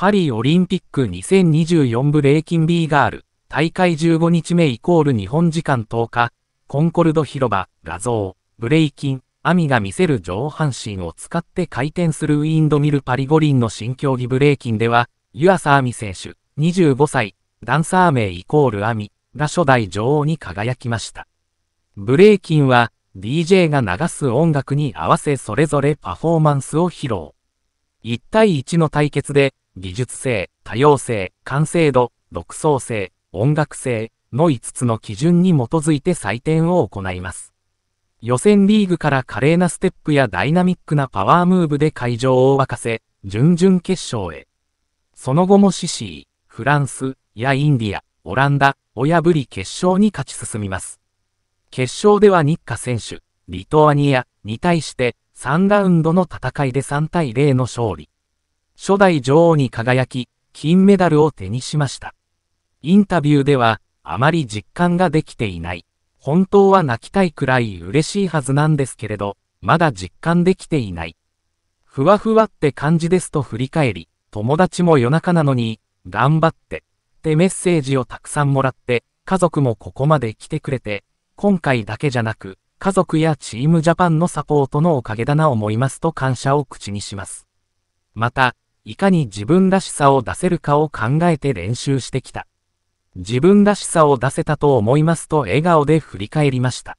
パリオリンピック2024ブレイキンビーガール、大会15日目イコール日本時間10日、コンコルド広場、画像、ブレイキン、アミが見せる上半身を使って回転するウィンドミルパリ五輪の新競技ブレイキンでは、湯浅亜美選手、25歳、ダンサー名イコールアミが初代女王に輝きました。ブレイキンは、DJ が流す音楽に合わせそれぞれパフォーマンスを披露。1対1の対決で、技術性、多様性、完成度、独創性、音楽性の5つの基準に基づいて採点を行います。予選リーグから華麗なステップやダイナミックなパワームーブで会場を沸かせ、準々決勝へ。その後もシシー、フランス、やインディア、オランダを破り決勝に勝ち進みます。決勝では日華選手、リトアニアに対して3ラウンドの戦いで3対0の勝利。初代女王に輝き、金メダルを手にしました。インタビューでは、あまり実感ができていない。本当は泣きたいくらい嬉しいはずなんですけれど、まだ実感できていない。ふわふわって感じですと振り返り、友達も夜中なのに、頑張って、ってメッセージをたくさんもらって、家族もここまで来てくれて、今回だけじゃなく、家族やチームジャパンのサポートのおかげだな思いますと感謝を口にします。また、いかに自分らしさを出せるかを考えて練習してきた。自分らしさを出せたと思いますと笑顔で振り返りました。